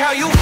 how you